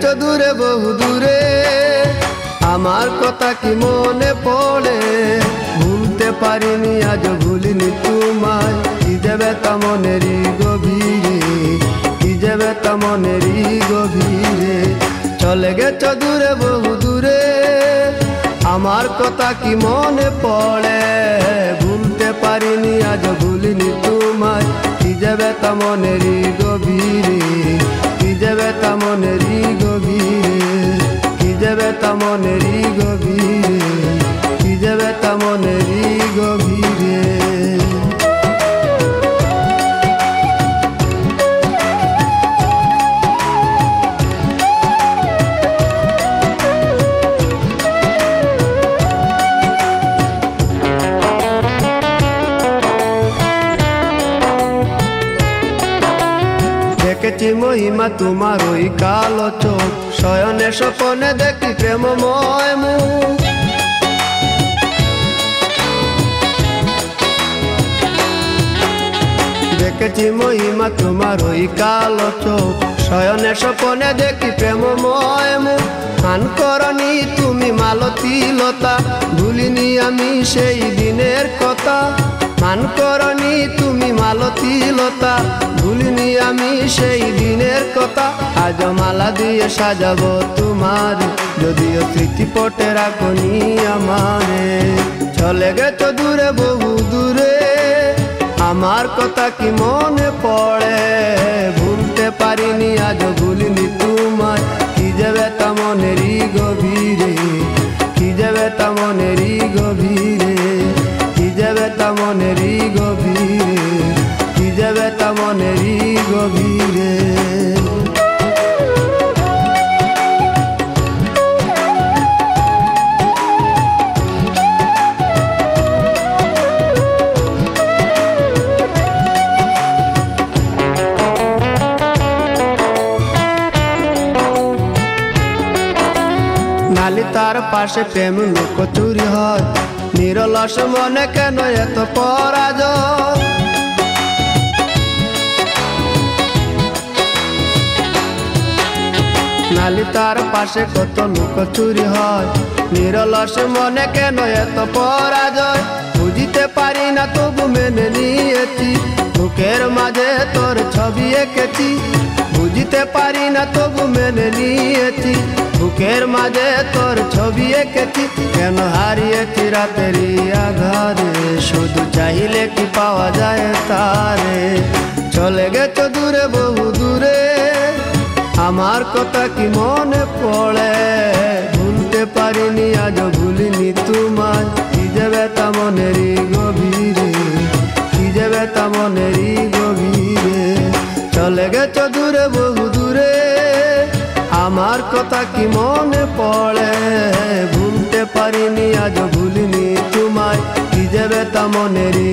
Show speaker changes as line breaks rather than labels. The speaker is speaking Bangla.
দূরে, বহু দূরে। আমার কথা কি মনে পড়ে? ভুলতে পারিনি, আজ ভুলিনি তোমায়। কি দেবে তা গভীরে, কি যাবে তা গভীরে। চলে গেছ দূরে, বহু দূরে। আমার কথা কি মনে পড়ে? ভুলতে পারিনি, আজ ভুলিনি তোমায়। কি যাবে তা মনেরই গভীরে। মনেরই গভীরে কি দেবে তা মনেরই গভীরে। দেখেছি মহিমা তোমার ওই কালো চোখ। শয়নে স্বপনে দেখি প্রেমময় মুখ। দেখেছি মহিমা তোমার ওই কালো চোখ। শয়নে স্বপনে দেখি প্রেমময় মুখ। আন করনি তুমি মালতী লতা ভুলিনি আমি সেই দিনের কথা। মান করনি তুমি মালতী লতা ভুলিনি আমি সেই দিনের কথা। আজ মালা দিয়ে সাজাবো তোমার। যদিও স্মৃতি পটে রাখনি আমারে। চলে গেছো দূরে, বহু দূরে। আমার কথা কি মনে পড়ে? ভুলতে পারিনি, আজ ভুলিনি তোমায়। কি যাবে তা মনেরই গভীরে। কি যাবে তা মনেরই গভীরে। কি যাবে তা মনেরই গভীরে। নালি তার পাশে প্রেম লোক চুরি হয়। নিরলস মনে কেন এত পরাজয়? নালি তার পাশে কত লোক চুরি হয়। নিরলস মনে কেন এত পরাজয়? বুঝিতে পারি না তবু মেনে নিয়েছি। বুকের মাঝে তোর ছবি এঁকেছি। বুঝিতে পারি না তবু মেনে নিয়েছি। বুকের মাঝে তোর ছবি এঁকেছি। কেন হারিয়েছি রাতেরই আধারে শুধু চাইলে কি পাওয়া যায় তারে? চলে গেছো দূরে, বহু দূরে। আমার কথা কি মনে পড়ে? ভুলতে পারিনি আজ ভুলিনি তোমায়। কি যাবে তা মনেরই আমার কথা কি মনে পড়ে? ভুলতে পারিনি আজ ভুলিনি তোমায়। কি যাবে তা মনেরই